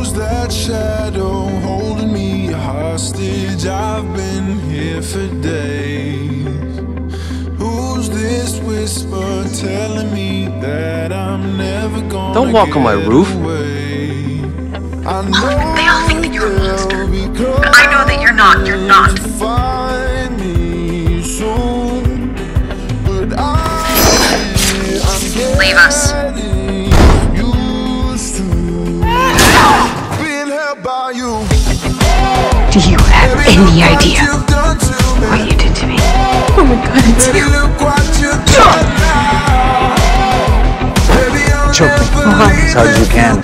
Who's that shadow holding me hostage? I've been here for days. Who's this whisper telling me that I'm never gonna Don't walk on my roof. away? I know They all think that you're a monster. But I know that you're not. Do you have any idea You've done to me. what you did to me? Oh my god, it's you. what you've done now. Choke me. Oh, never As hard as you can.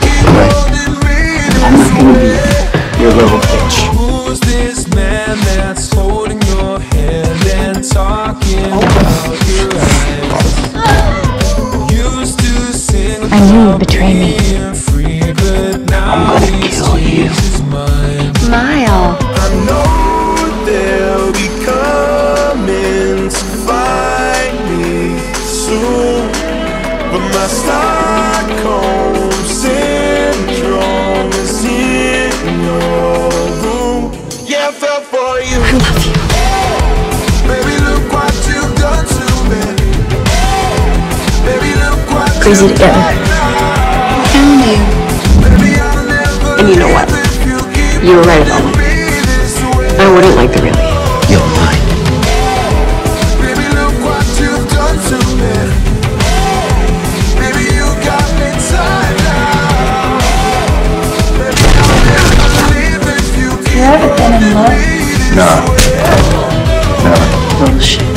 leave I'm not gonna be your little bitch. Who's this man that's holding your hand and talking about your eyes? Used to sing I knew you'd betray me. Soon, but my Stockholm syndrome is in your room. Yeah, I fell for you. I love you. Baby, look what you've done to me. Baby, look what Crazy together. now. Found you. Baby, I'll never And you know what? you were right about me. me this way. I wouldn't like the real in? No. Oh, Bullshit.